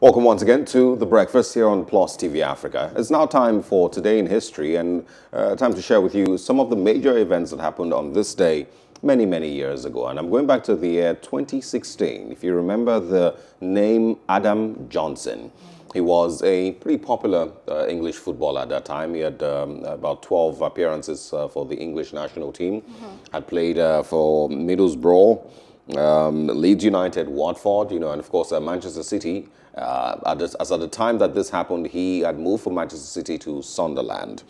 Welcome once again to The Breakfast here on Plus TV Africa. It's now time for Today in History and uh, time to share with you some of the major events that happened on this day many, many years ago. And I'm going back to the year 2016. If you remember the name Adam Johnson, he was a pretty popular uh, English footballer at that time. He had um, about 12 appearances uh, for the English national team, mm -hmm. had played uh, for Middlesbrough, um, Leeds United, Watford, you know, and of course uh, Manchester City. Uh, at this, as at the time that this happened, he had moved from Manchester City to Sunderland.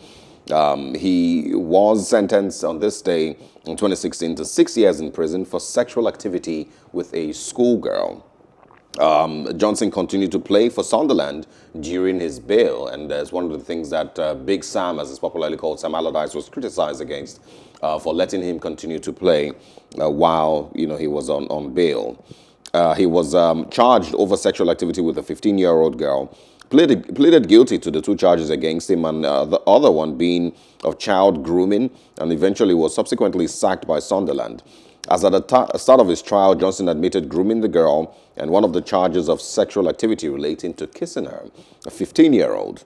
Um, he was sentenced on this day in 2016 to six years in prison for sexual activity with a schoolgirl. Um, Johnson continued to play for Sunderland during his bail, and that's one of the things that uh, Big Sam, as is popularly called, Sam Allardyce, was criticized against uh, for letting him continue to play uh, while you know he was on on bail. Uh, he was um, charged over sexual activity with a 15-year-old girl. Pleaded, pleaded guilty to the two charges against him, and uh, the other one being of child grooming, and eventually was subsequently sacked by Sunderland. As at the start of his trial, Johnson admitted grooming the girl and one of the charges of sexual activity relating to kissing her, a 15-year-old.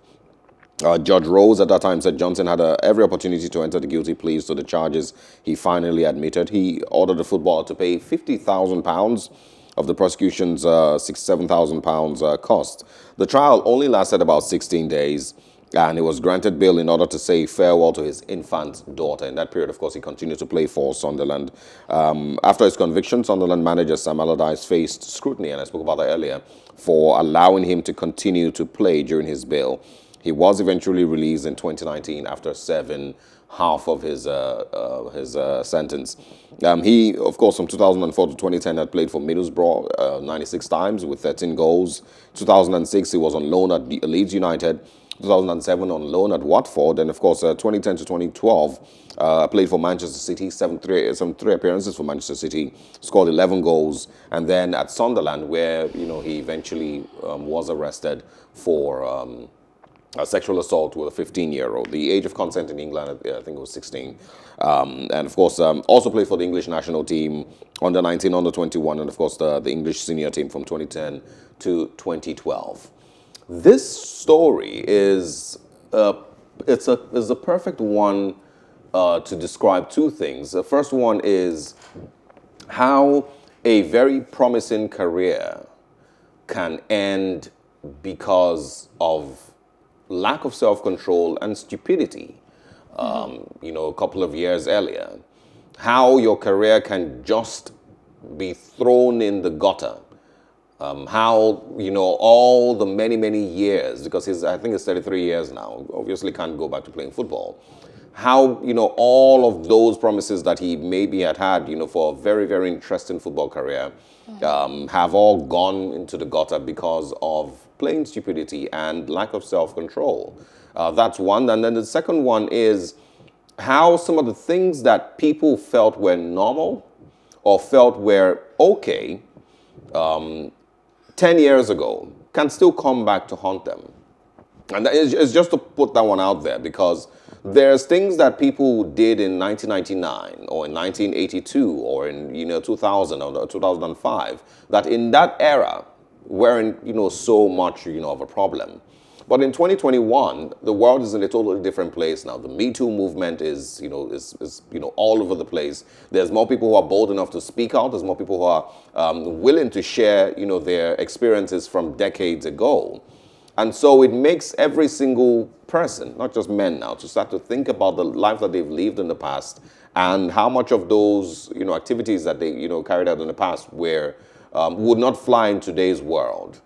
Uh, Judge Rose at that time said Johnson had uh, every opportunity to enter the guilty pleas to the charges he finally admitted. He ordered the footballer to pay £50,000 of the prosecution's uh, £67,000 uh, cost. The trial only lasted about 16 days and he was granted bail in order to say farewell to his infant daughter. In that period, of course, he continued to play for Sunderland. Um, after his conviction, Sunderland manager Sam Allardyce faced scrutiny, and I spoke about that earlier, for allowing him to continue to play during his bail. He was eventually released in 2019 after serving half of his uh, uh, his uh, sentence. Um, he, of course, from 2004 to 2010 had played for Middlesbrough uh, 96 times with 13 goals. 2006 he was on loan at Leeds United. 2007 on loan at Watford, and of course, uh, 2010 to 2012, uh, played for Manchester City, seven three, some three appearances for Manchester City, scored 11 goals, and then at Sunderland, where you know he eventually um, was arrested for. Um, a sexual assault with a 15-year-old. The age of consent in England, I think it was 16. Um, and of course, um, also played for the English national team, under 19, under 21, and of course the, the English senior team from 2010 to 2012. This story is uh, it's a is a perfect one uh, to describe two things. The first one is how a very promising career can end because of lack of self-control and stupidity. Um, you know, a couple of years earlier, how your career can just be thrown in the gutter um, how, you know, all the many, many years, because he's, I think it's 33 years now, obviously can't go back to playing football. How, you know, all of those promises that he maybe had had, you know, for a very, very interesting football career um, have all gone into the gutter because of plain stupidity and lack of self-control. Uh, that's one. And then the second one is how some of the things that people felt were normal or felt were okay um, 10 years ago can still come back to haunt them. And it's just to put that one out there because there's things that people did in 1999 or in 1982 or in you know 2000 or 2005 that in that era weren't you know so much you know of a problem. But in 2021, the world is in a totally different place now. The Me Too movement is, you know, is, is you know, all over the place. There's more people who are bold enough to speak out. There's more people who are um, willing to share, you know, their experiences from decades ago. And so it makes every single person, not just men now, to start to think about the life that they've lived in the past and how much of those, you know, activities that they, you know, carried out in the past were, um, would not fly in today's world.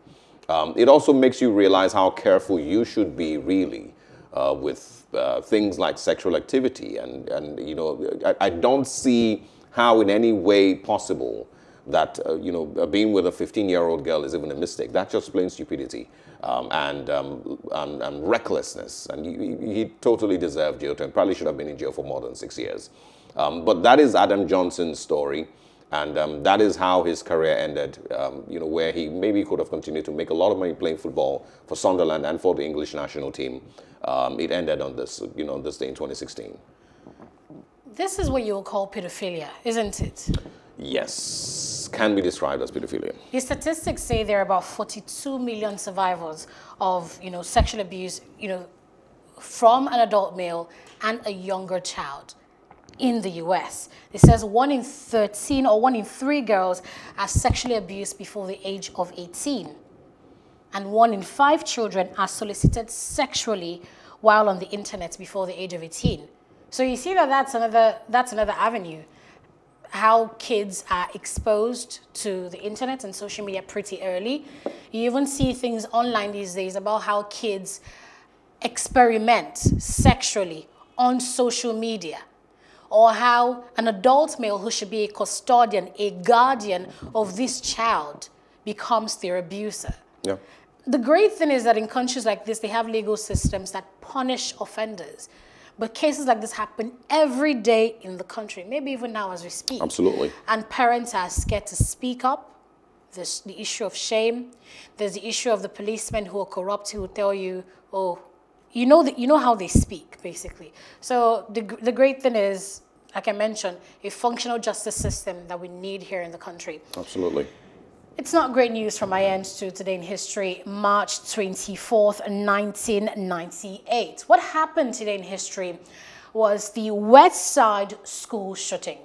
Um, it also makes you realize how careful you should be really uh, with uh, things like sexual activity. And, and you know, I, I, don't see how in any way possible that, uh, you know, being with a 15-year-old girl is even a mistake. That's just plain stupidity um, and, um, and, and, recklessness. And he, he, totally deserved jail time. Probably should have been in jail for more than six years. Um, but that is Adam Johnson's story. And um, that is how his career ended, um, you know, where he maybe could have continued to make a lot of money playing football for Sunderland and for the English national team. Um, it ended on this, you know, this day in 2016. This is what you'll call pedophilia, isn't it? Yes, can be described as pedophilia. The statistics say there are about 42 million survivors of, you know, sexual abuse, you know, from an adult male and a younger child in the US. It says one in 13 or one in three girls are sexually abused before the age of 18. And one in five children are solicited sexually while on the internet before the age of 18. So you see that that's another, that's another avenue. How kids are exposed to the internet and social media pretty early. You even see things online these days about how kids experiment sexually on social media or how an adult male who should be a custodian, a guardian of this child becomes their abuser. Yeah. The great thing is that in countries like this, they have legal systems that punish offenders. But cases like this happen every day in the country, maybe even now as we speak. Absolutely. And parents are scared to speak up. There's the issue of shame. There's the issue of the policemen who are corrupt who will tell you, oh, you know, the, you know how they speak, basically. So the, the great thing is, like I mentioned, a functional justice system that we need here in the country. Absolutely. It's not great news from my end to today in history, March 24th, 1998. What happened today in history was the Westside school shooting.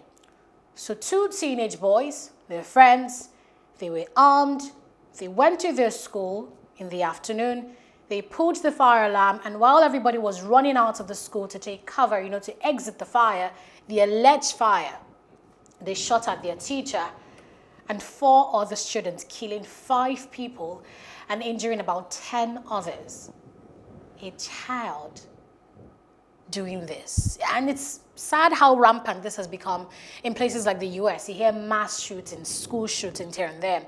So two teenage boys, their friends, they were armed, they went to their school in the afternoon, they pulled the fire alarm, and while everybody was running out of the school to take cover, you know, to exit the fire, the alleged fire, they shot at their teacher and four other students, killing five people and injuring about 10 others. A child doing this. And it's sad how rampant this has become in places like the US. You hear mass shootings, school shootings here and there.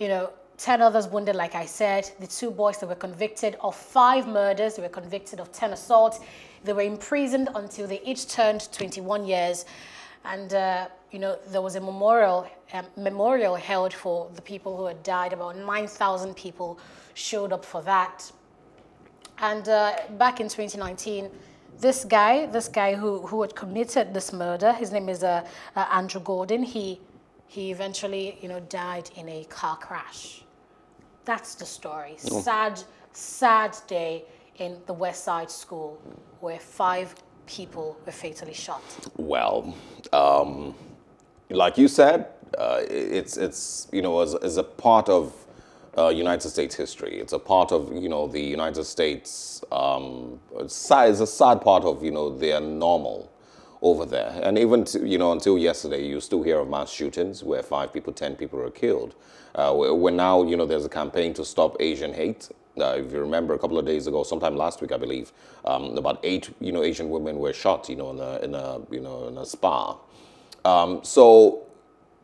You know, 10 others wounded, like I said. The two boys that were convicted of five murders, they were convicted of 10 assaults. They were imprisoned until they each turned 21 years. And, uh, you know, there was a memorial, um, memorial held for the people who had died. About 9,000 people showed up for that. And uh, back in 2019, this guy, this guy who, who had committed this murder, his name is uh, uh, Andrew Golden, he, he eventually, you know, died in a car crash. That's the story. Sad, sad day in the Westside School where five people were fatally shot? Well, um, like you said, uh, it's it's you know as, as a part of uh, United States history. It's a part of you know the United States. Um, it's a sad part of you know their normal over there. And even you know until yesterday, you still hear of mass shootings where five people, ten people are killed. Uh, where now you know there's a campaign to stop Asian hate, uh, if you remember a couple of days ago, sometime last week, I believe, um, about eight, you know, Asian women were shot, you know, in a, in a you know, in a spa. Um, so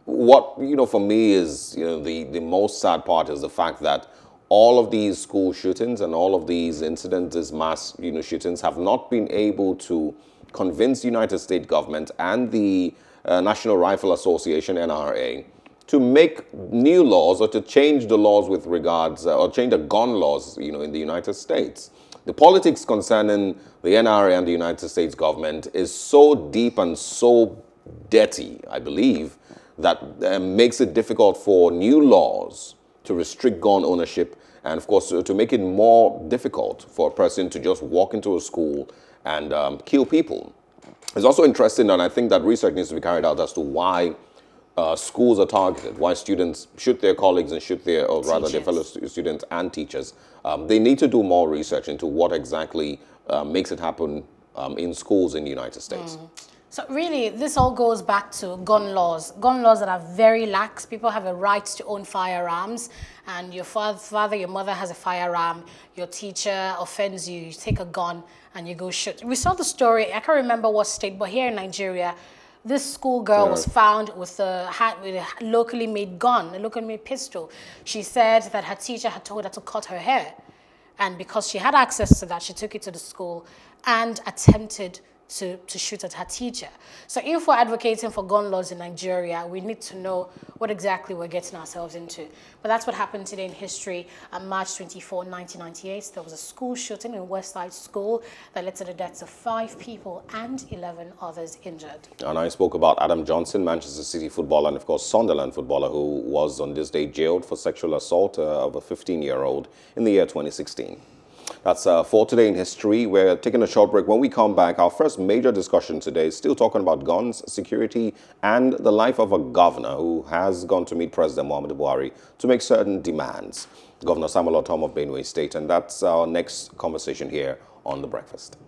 what, you know, for me is, you know, the, the most sad part is the fact that all of these school shootings and all of these incidents, these mass, you know, shootings have not been able to convince the United States government and the uh, National Rifle Association, NRA, to make new laws or to change the laws with regards uh, or change the gun laws, you know, in the United States. The politics concerning the NRA and the United States government is so deep and so dirty, I believe, that uh, makes it difficult for new laws to restrict gun ownership and, of course, to make it more difficult for a person to just walk into a school and um, kill people. It's also interesting, and I think that research needs to be carried out as to why uh, schools are targeted, why students shoot their colleagues and shoot their, or rather their fellow students and teachers. Um, they need to do more research into what exactly uh, makes it happen um, in schools in the United States. Mm. So really, this all goes back to gun laws. Gun laws that are very lax. People have a right to own firearms, and your father, your mother has a firearm. Your teacher offends you, you take a gun and you go shoot. We saw the story. I can't remember what state, but here in Nigeria, this schoolgirl yeah. was found with a, with a locally made gun, a locally made pistol. She said that her teacher had told her to cut her hair. And because she had access to that, she took it to the school and attempted to, to shoot at her teacher. So if we're advocating for gun laws in Nigeria, we need to know what exactly we're getting ourselves into. But that's what happened today in history. On March 24, 1998, there was a school shooting in Westside School that led to the deaths of five people and 11 others injured. And I spoke about Adam Johnson, Manchester City footballer, and of course Sunderland footballer, who was on this day jailed for sexual assault uh, of a 15-year-old in the year 2016. That's uh, for today in history. We're taking a short break. When we come back, our first major discussion today is still talking about guns, security, and the life of a governor who has gone to meet President Muhammadu Buhari to make certain demands. Governor Samuel Ortom of Benue State. And that's our next conversation here on The Breakfast.